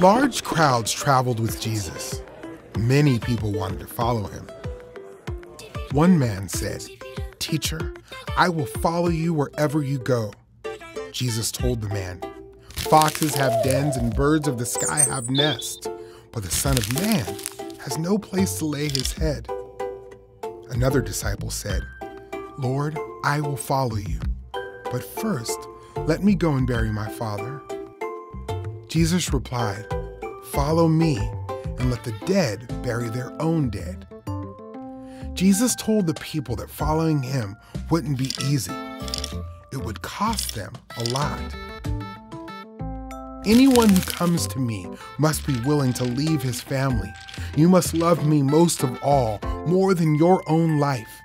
Large crowds traveled with Jesus. Many people wanted to follow him. One man said, Teacher, I will follow you wherever you go. Jesus told the man, Foxes have dens and birds of the sky have nests, but the Son of Man has no place to lay his head. Another disciple said, Lord, I will follow you, but first let me go and bury my father. Jesus replied, Follow me and let the dead bury their own dead. Jesus told the people that following him wouldn't be easy. It would cost them a lot. Anyone who comes to me must be willing to leave his family. You must love me most of all, more than your own life.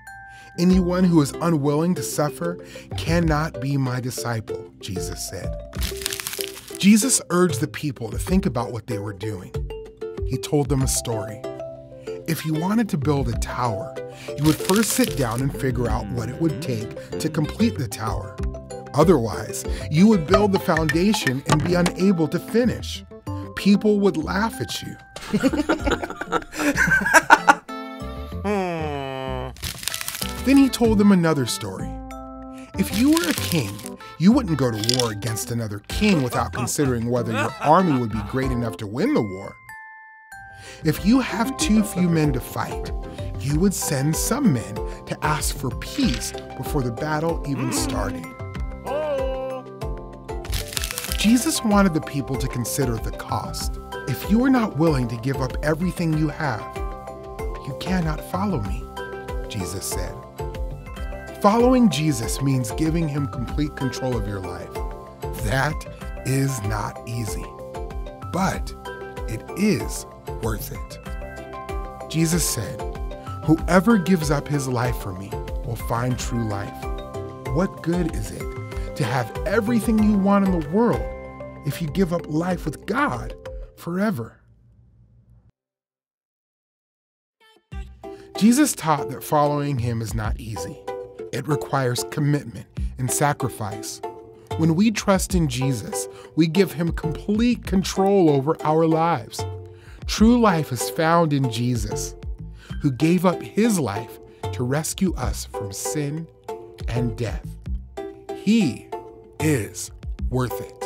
Anyone who is unwilling to suffer cannot be my disciple, Jesus said. Jesus urged the people to think about what they were doing. He told them a story. If you wanted to build a tower, you would first sit down and figure out what it would take to complete the tower. Otherwise, you would build the foundation and be unable to finish. People would laugh at you. then he told them another story. If you were a king, you wouldn't go to war against another king without considering whether your army would be great enough to win the war. If you have too few men to fight, you would send some men to ask for peace before the battle even mm. started. Oh. Jesus wanted the people to consider the cost. If you are not willing to give up everything you have, you cannot follow me, Jesus said. Following Jesus means giving him complete control of your life. That is not easy, but it is worth it. Jesus said, Whoever gives up his life for me will find true life. What good is it to have everything you want in the world if you give up life with God forever? Jesus taught that following him is not easy. It requires commitment and sacrifice. When we trust in Jesus, we give him complete control over our lives. True life is found in Jesus, who gave up his life to rescue us from sin and death. He is worth it.